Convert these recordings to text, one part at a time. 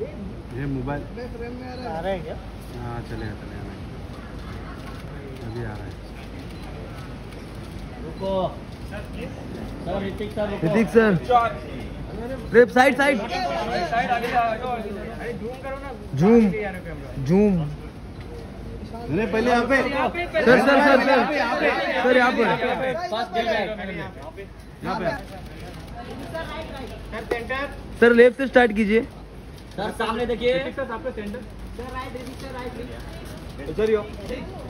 ये मोबाइल। आ रहा है क्या? हाँ चलेगा चलेगा अभी आ रहा है। रुको। Sir Hrithik sir Hrithik sir. Left side side. Zoom zoom नहीं पहले यहाँ पे। Sir sir sir sir. Sir यहाँ पर सर लेफ़्ट से स्टार्ट कीजिए। सर सामने देखिए। सर सेंटर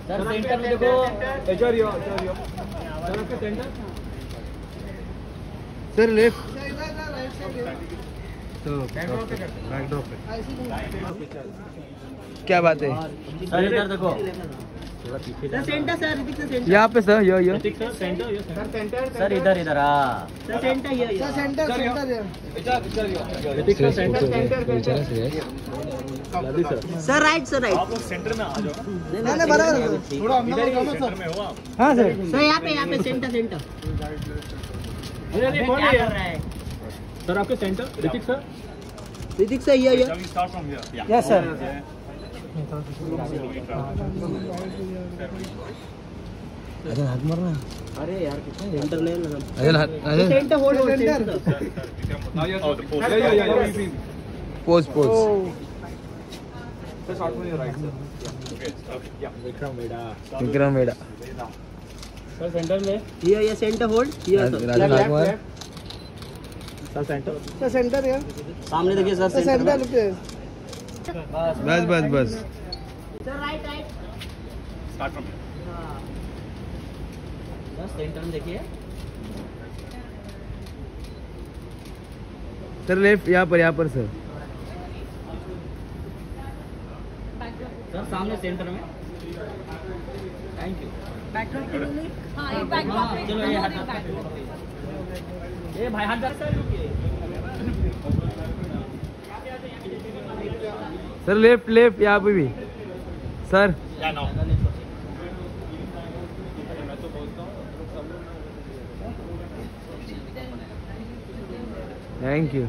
सर देखो। सर लेफ़्ट तो क्या बात है सर इधर देखो। Centre sir centre sir yo yo Hrithik sir centre ये सेंटर सर इधर इधर हाँ सर सेंटर ये। Sir centre Hrithik sir centre sir right sir right नहीं नहीं बराबर हाँ सर। सर। यहाँ पे यहाँ पे सेंटर सेंटर है सर आपके centre Hrithik sir? Hrithik sir ये ये। यस सर अजय हाथ मारना अरे यार कितना सेंटर ले ना अजय हाथ Ajay centre hold hold centre pose pose Vikram Vedha sir centre में। ये ये सेंटर होल्ड ये Raj- Rajan Rajkumar sir centre sir centre है सामने देखिए सर सेंटर बस बस बस। Sir right right sir centre में देखिए। सर लेफ़्ट यहाँ पर यहाँ पर सर सर सामने सेंटर में। थैंक यू बैकड्रॉप के लिए? हाँ एक बैकड्रॉप पे चलो ये हाथ ये भाई हाथ जरा सर रुकिए सर लेफ़्ट लेफ़्ट यहाँ पे भी। सर। Thank you